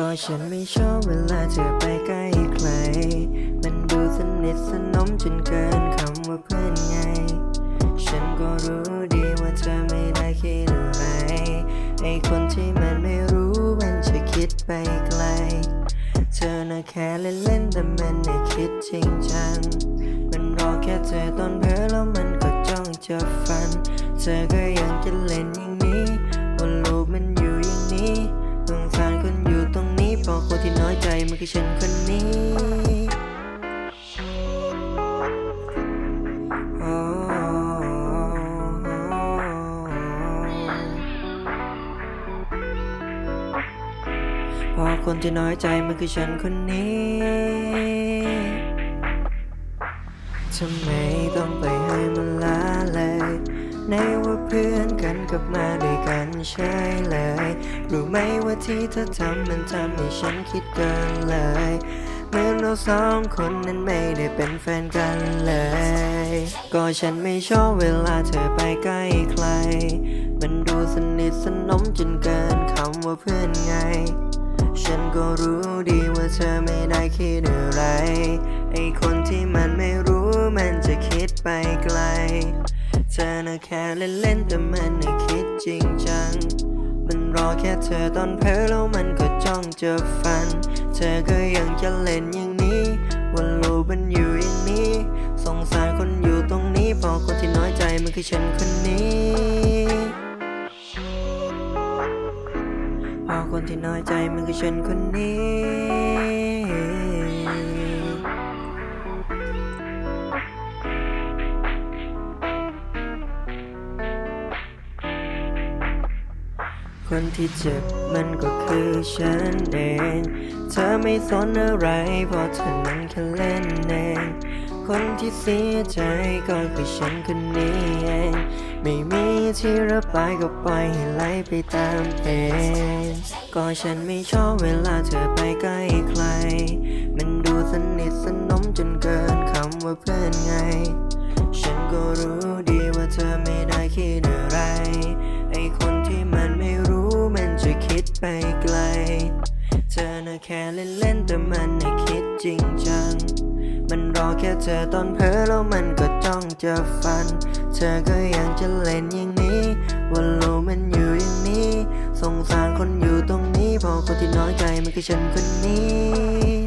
ก็ฉันไม่ชอบเวลาเธอไปใกล้ใคร มันดูสนิทสนมจนเกินคำว่าเพื่อนไง ฉันก็รู้ดีว่าเธอไม่ได้คิดอะไร ไอคนที่มันไม่รู้มันจะคิดไปไกล เธอน่ะแค่เล่นๆแต่มันไม่คิดจริงจัง มันรอแค่เธอตอนเพ้อแล้วมันก็จ้องจะฟัน เธอก็ยังจะเล่นอย่างนี้ ว่าลูกมันอยู่อย่างนี้ ตรงนี้เพอคนที่น้อยใจมันคือฉันคนนี้พอคนที่น้อยใจมันคือฉันคนนี้ ทำไมต้องไปให้มัน ในว่าเพื่อนกันกับมาด้วยกันใช่เลย รู้ไหมว่าที่เธอทำมันทำให้ฉันคิดเกินเลยเหมือนเราสองคนนั้นไม่ได้เป็นแฟนกันเลย ก็ฉันไม่ชอบเวลาเธอไปใกล้ใคร มันดูสนิทสนมจนเกินคำว่าเพื่อนไง ฉันก็รู้ดีว่าเธอไม่ได้คิดอะไร ไอคนที่มันไม่รู้มันจะคิดไปไกล ธอน่ะแค่เล่นๆแต่มันน่ะคิดจริงจัง มันรอแค่เธอตอนเพ้อแล้วมันก็จ้องจะฟัน เธอก็ยังจะเล่นอย่างนี้วันลูกมันอยู่อย่างนี้สงสารคนอยู่ตรงนี้พอคนที่น้อยใจมันคือฉันคนนี้พอคนที่น้อยใจมันคือฉันคนนี้ คนที่เจ็บมันก็คือฉันเอง เธอไม่สนอะไรเพราะเธอนั้นแค่เล่นเองคนที่เสียใจก็คือฉันคนนี้เองไม่มีที่ระบายก็ปล่อยให้ไหลไปตามเพลงก็ฉันไม่ชอบเวลาเธอไปใกล้ใคร มันดูสนิทสนมจนเกินคำว่าเพื่อนไง ฉันก็รู้ดีว่าเธอไม่ได้คิด ไปไกล เธอน่ะแค่เล่นๆแต่มันน่ะคิดจริงจัง มันรอแค่เธอตอนเพ้อแล้วมันก็จ้องจะฟัน เธอก็ยังจะเล่นอย่างนี้ว่าโลมันอยู่อย่างนี้ สงสารคนอยู่ตรงนี้พอคนที่น้อยใจมันคือฉันคนนี้